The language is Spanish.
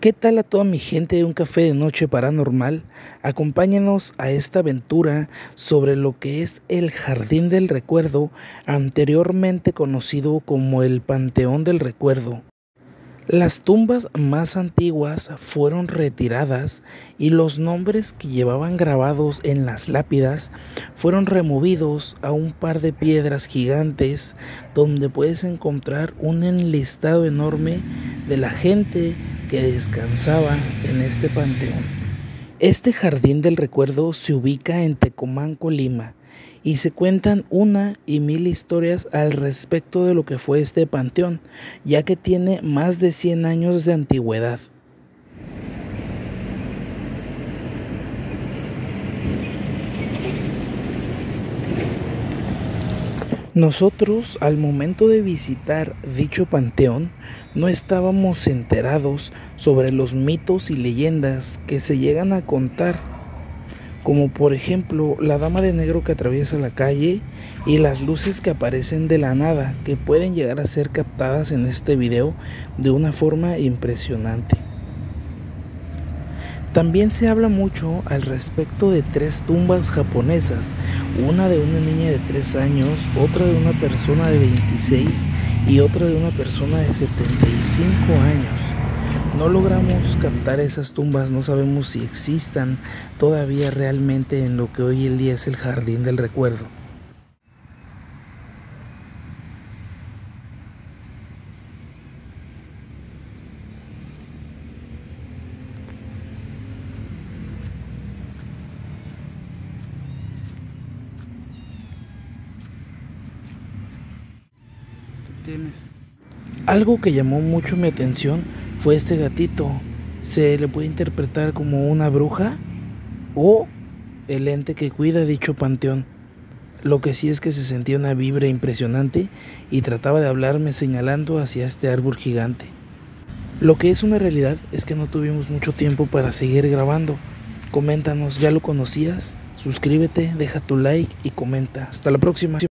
¿Qué tal a toda mi gente de un café de noche paranormal? Acompáñanos a esta aventura sobre lo que es el Jardín del Recuerdo, anteriormente conocido como el Panteón del Recuerdo. Las tumbas más antiguas fueron retiradas y los nombres que llevaban grabados en las lápidas fueron removidos a un par de piedras gigantes donde puedes encontrar un enlistado enorme de la gente que descansaba en este panteón. Este jardín del recuerdo se ubica en Tecomán, Colima, y se cuentan una y mil historias al respecto de lo que fue este panteón, ya que tiene más de 100 años de antigüedad. Nosotros al momento de visitar dicho panteón no estábamos enterados sobre los mitos y leyendas que se llegan a contar como por ejemplo la dama de negro que atraviesa la calle y las luces que aparecen de la nada que pueden llegar a ser captadas en este video de una forma impresionante. También se habla mucho al respecto de tres tumbas japonesas, una de una niña de 3 años, otra de una persona de 26 y otra de una persona de 75 años. No logramos captar esas tumbas, no sabemos si existan todavía realmente en lo que hoy el día es el jardín del recuerdo. Algo que llamó mucho mi atención fue este gatito. Se le puede interpretar como una bruja o el ente que cuida dicho panteón. Lo que sí es que se sentía una vibra impresionante y trataba de hablarme señalando hacia este árbol gigante. Lo que es una realidad es que no tuvimos mucho tiempo para seguir grabando. Coméntanos, ¿ya lo conocías? Suscríbete, deja tu like y comenta. Hasta la próxima.